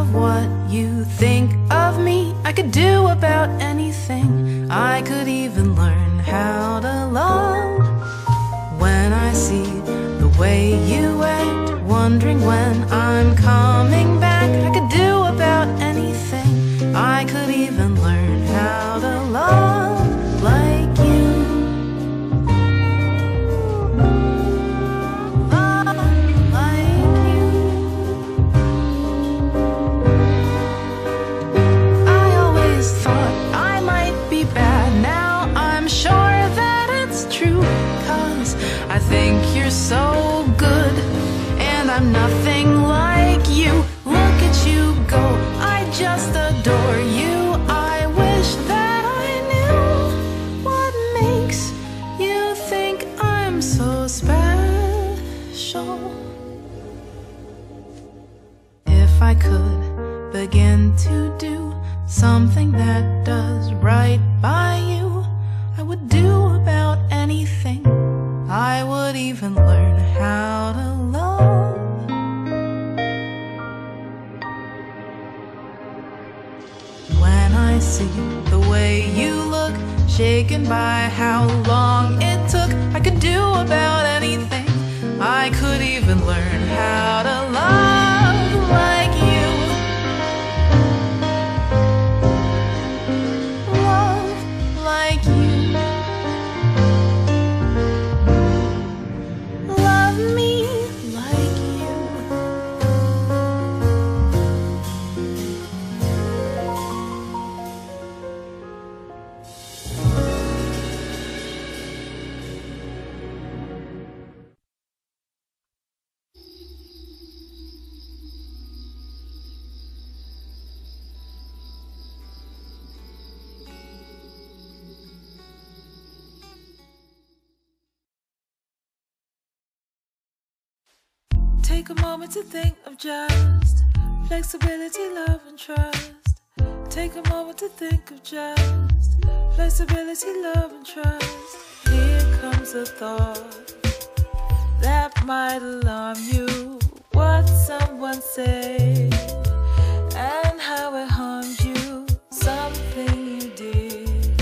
of what you think of me, I could do about anything. I could even learn how to love. When I see the way you act, wondering when I'm coming back, I could do about anything. I could even learn how to love Take a moment to think of just flexibility, love, and trust. Take a moment to think of just flexibility, love, and trust. Here comes a thought that might alarm you. What someone said and how it harmed you. Something you did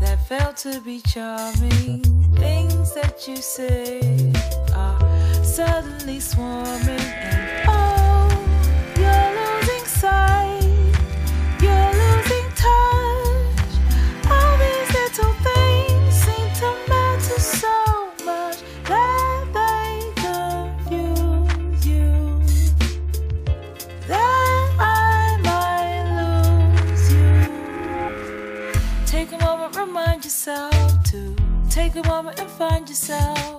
that felt to be charming. Things that you say are suddenly swarming, and oh, you're losing sight, you're losing touch. All these little things seem to matter so much that they confuse you. That I might lose you. Take a moment, remind yourself to take a moment and find yourself.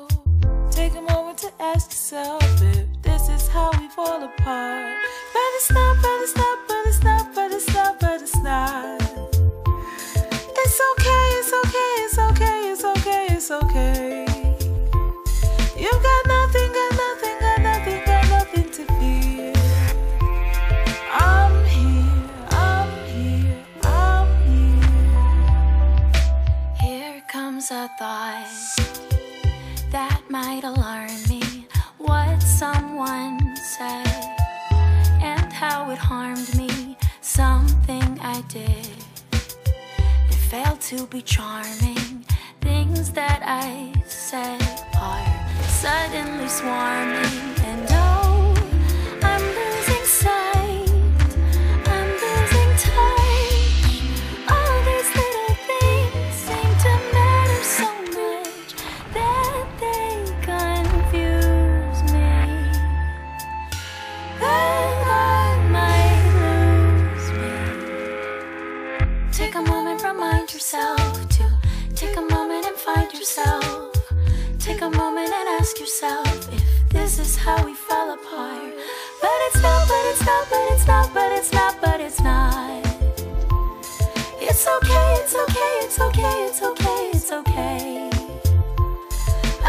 Failed to be charming. Things that I said are suddenly swarming. Is how we fall apart. But it's not, but it's not, but it's not, but it's not, but it's not. It's okay, it's okay, it's okay, it's okay, it's okay.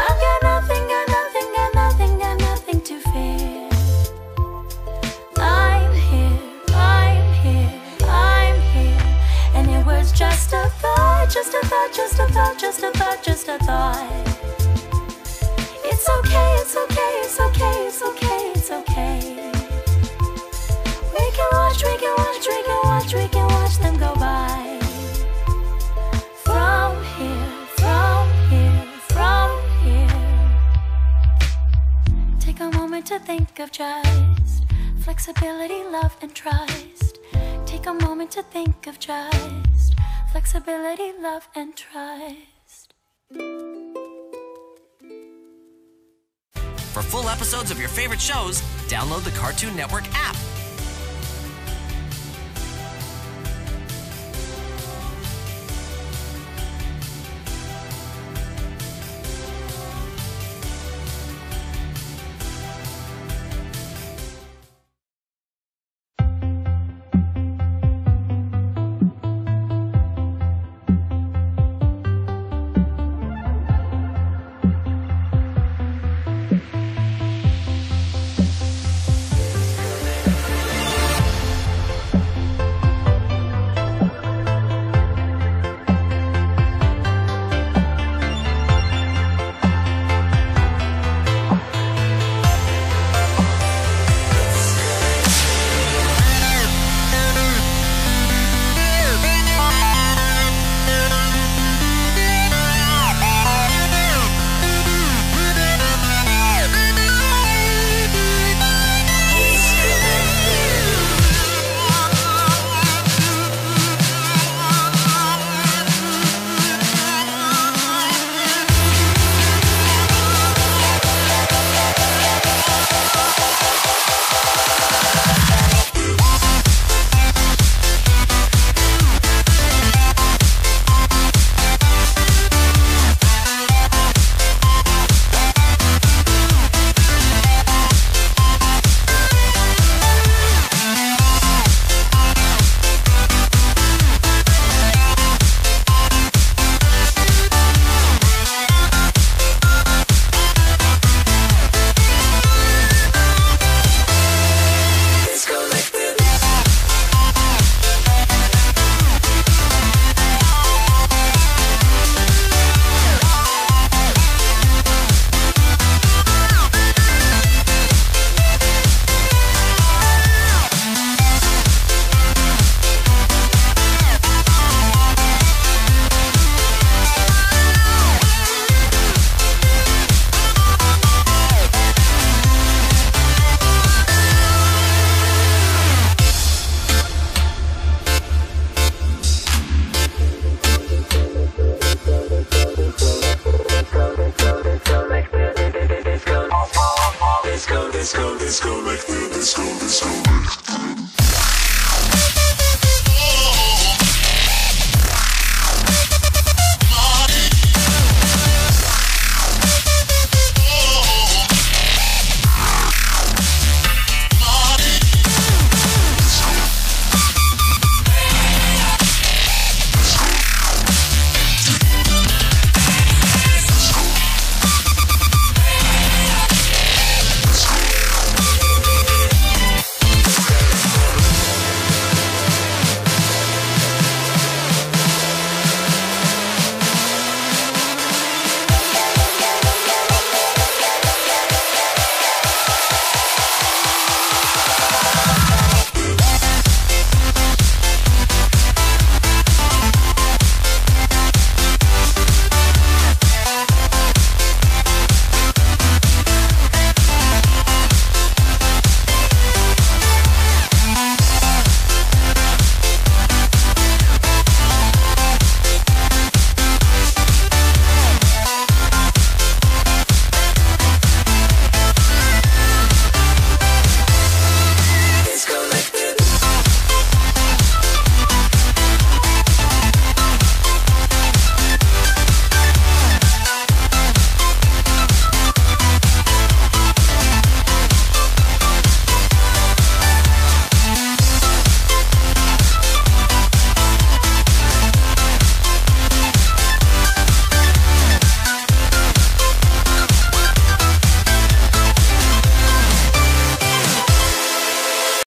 I've got nothing, got nothing, got nothing, got nothing to fear. I'm here, I'm here, I'm here. And it was just a thought, just a thought, just a thought, just a thought, just a thought. It's okay, it's okay, it's okay, it's okay, it's okay. We can watch, we can watch, we can watch, we can watch them go by. From here, from here, from here. Take a moment to think of just flexibility, love, and trust. Take a moment to think of just flexibility, love, and trust. For full episodes of your favorite shows, download the Cartoon Network app.